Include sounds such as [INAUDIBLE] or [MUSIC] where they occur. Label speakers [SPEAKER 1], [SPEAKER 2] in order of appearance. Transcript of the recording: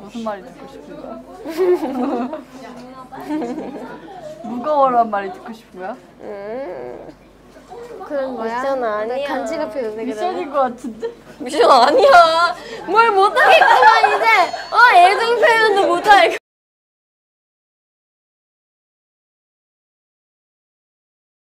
[SPEAKER 1] 무슨 말이 듣고 싶은 거야? [LAUGHS] 무거워란 말이 듣고 싶은 거야? 음.
[SPEAKER 2] 그런 거야?
[SPEAKER 3] 미션 아니야.
[SPEAKER 2] 간지럽혀도 되게
[SPEAKER 1] 미션인 거 같은데?
[SPEAKER 3] 미션 아니야. 뭘 못하겠구만 이제. 어 애정 표현도 못하겠.